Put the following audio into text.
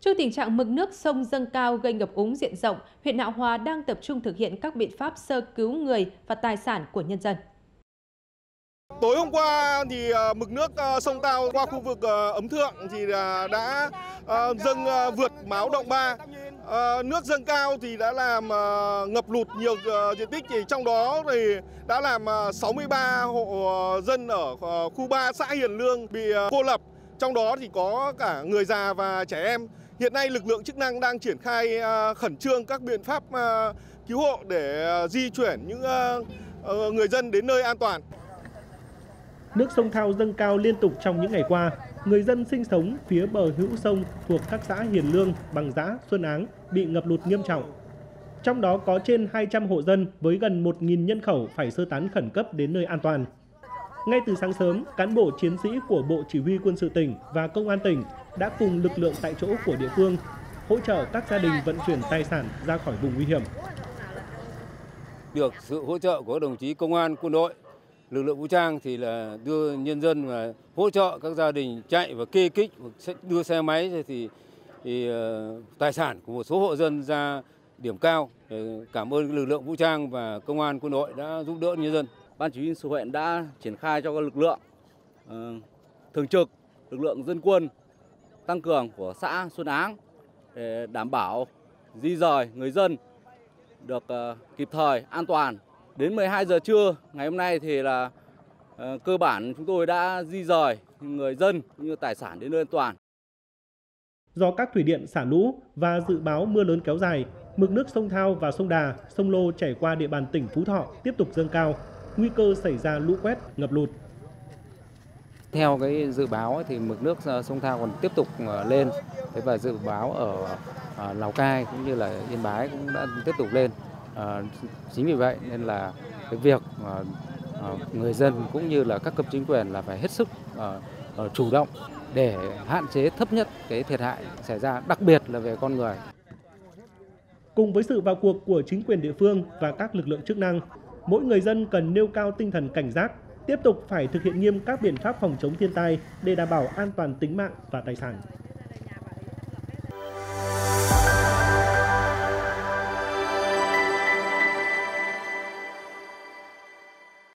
Trước tình trạng mực nước sông dâng cao gây ngập úng diện rộng, huyện Nạo Hòa đang tập trung thực hiện các biện pháp sơ cứu người và tài sản của nhân dân. Tối hôm qua thì ờ, mực nước ờ, sông Tao qua khu vực ờ, ấm thượng thì đã dâng vượt báo động 3. Nước dâng cao thì đã làm ngập lụt nhiều diện tích thì trong đó thì đã làm 63 hộ dân ở khu 3 xã Hiền Lương bị cô lập. Trong đó thì có cả người già và trẻ em. Hiện nay lực lượng chức năng đang triển khai à, khẩn trương các biện pháp à, cứu hộ để à, di chuyển những ờ, người dân đến nơi an toàn. Nước sông Thao dâng cao liên tục trong những ngày qua. Người dân sinh sống phía bờ hữu sông thuộc các xã Hiền Lương, Bằng Giã, Xuân Áng bị ngập lụt nghiêm trọng. Trong đó có trên 200 hộ dân với gần 1.000 nhân khẩu phải sơ tán khẩn cấp đến nơi an toàn. Ngay từ sáng sớm, cán bộ chiến sĩ của Bộ Chỉ huy quân sự tỉnh và Công an tỉnh đã cùng lực lượng tại chỗ của địa phương hỗ trợ các gia đình vận chuyển tài sản ra khỏi vùng nguy hiểm. Được sự hỗ trợ của đồng chí công an, quân đội lực lượng vũ trang thì là đưa nhân dân và hỗ trợ các gia đình chạy và kê kích đưa xe máy thì, thì ờ, tài sản của một số hộ dân ra điểm cao. Ờ, cảm ơn lực lượng vũ trang và công an quân đội đã giúp đỡ nhân dân. Ban chỉ huy sự huyện đã triển khai cho các lực lượng ờ, thường trực, lực lượng dân quân tăng cường của xã Xuân Áng để đảm bảo di rời người dân được ờ, kịp thời, an toàn Đến 12 giờ trưa ngày hôm nay thì là ờ, cơ bản chúng tôi đã di rời người dân cũng như tài sản đến nơi an toàn. Do các thủy điện xả lũ và dự báo mưa lớn kéo dài, mực nước sông Thao và sông Đà, sông Lô chảy qua địa bàn tỉnh Phú Thọ tiếp tục dâng cao, nguy cơ xảy ra lũ quét, ngập lụt. Theo cái dự báo thì mực nước ờ, sông Thao còn tiếp tục ờ, lên thế và dự báo ở Lào Cai cũng như là Yên Bái cũng đã tiếp tục lên. À, chính vì vậy nên là cái việc à, người dân cũng như là các cấp chính quyền là phải hết sức à, chủ động để hạn chế thấp nhất cái thiệt hại xảy ra, đặc biệt là về con người. Cùng với sự vào cuộc của chính quyền địa phương và các lực lượng chức năng, mỗi người dân cần nêu cao tinh thần cảnh giác, tiếp tục phải thực hiện nghiêm các biện pháp phòng chống thiên tai để đảm bảo an toàn tính mạng và tài sản.